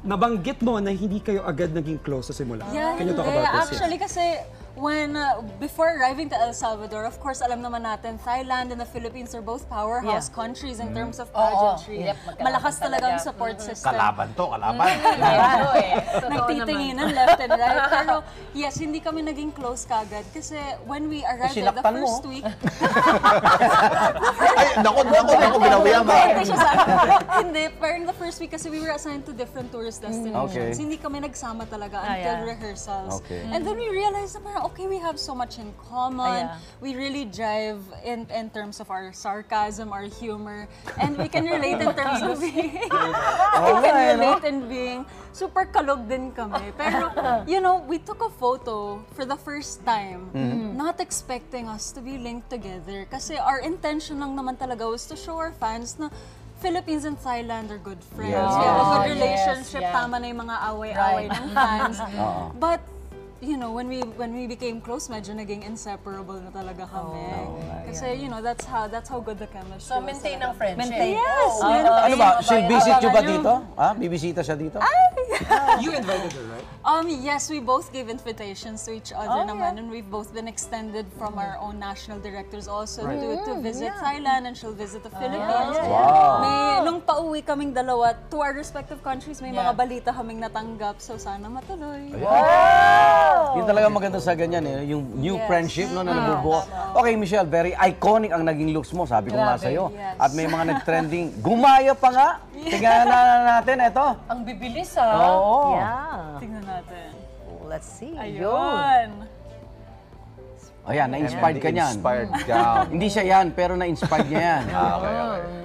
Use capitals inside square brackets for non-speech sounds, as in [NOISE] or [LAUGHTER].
nabanggit mo na hindi kayo agad naging close sa simula. Yeah, Can you talk about this? Actually, kasi when, uh, before arriving to El Salvador, of course, alam naman natin, Thailand and the Philippines are both powerhouse Yeah. countries in terms of Oo. pageantry. Yep, magkalaban Malakas talaga ang talaga. support system. Kalaban to, kalaban. Ano eh. [LAUGHS] Nagtitinginan left and right. Pero yes, hindi kami naging close kagad. Kasi when we arrived at the mo. first week, [LAUGHS] Ay, naku, naku, naku, binawian mo. hindi siya sa Hindi, parang the first week kasi we were assigned to different tourist destinations. Okay. Hindi kami nagsama talaga Ah, until yeah. rehearsals. Okay. And then we realized na parang, okay, we have so much in common. Ah, yeah. We really drive in in terms of our sarcasm, our humor, and we can relate in terms of being [LAUGHS] [LAUGHS] we can no? relate in being super kalog din kami. Pero, you know, we took a photo for the first time, Mm-hmm. not expecting us to be linked together. Kasi our intention lang naman talaga was to show our fans na Philippines and Thailand are good friends. Yes. We have a Oh, good yes, relationship. yeah. Tama na yung mga away-away Right. ng fans. [LAUGHS] But, you know, when we when we became close, medyo naging inseparable na talaga kami. Kasi, you know, that's how that's how good the chemistry So, was maintain talaga. ang friendship. Maintain. Yes, Oh, maintain. Ano ba? She'll visit you ba Abangan nyo. dito? Ha? Bibisita siya dito? You invited her, right? Um, yes, we both gave invitations to each other Oh, naman, and we've both been extended from our own national directors also Right. to, to visit Thailand and she'll visit the Philippines. Wow. May, nung pauwi kaming dalawa to our respective countries, may mga Yeah. balita kaming natanggap, so sana matuloy. Yun talaga maganda sa ganyan eh, yung new Yes. friendship no, na nabubuo. Okay, Michelle, very iconic ang naging looks mo, sabi ko nga sa'yo. Yes. At may mga nag-trending. Gumaya pa nga. [LAUGHS] Tingnan na natin, ito. Ang bibilis ah. Oo. Yeah. Tingnan natin. Let's see. Yun. Ayun. Ayan, na-inspired ka niyan. Inspired gown. [LAUGHS] Hindi siya yan, pero na-inspired niya yan. Ah, okay, okay.